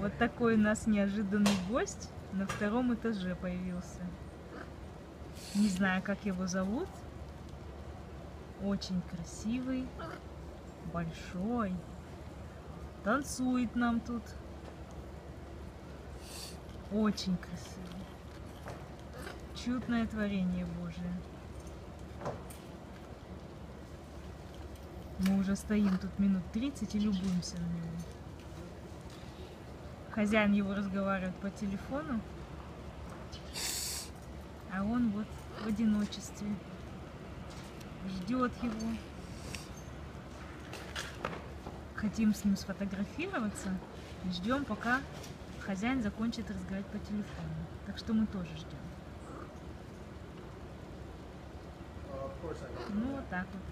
Вот такой у нас неожиданный гость на втором этаже появился. Не знаю, как его зовут. Очень красивый, большой. Танцует нам тут. Очень красивый. Чудное творение Божие. Мы уже стоим тут минут 30 и любуемся на него. Хозяин его разговаривает по телефону, а он вот в одиночестве ждет его. Хотим с ним сфотографироваться, ждем, пока хозяин закончит разговаривать по телефону. Так что мы тоже ждем. Ну вот так вот.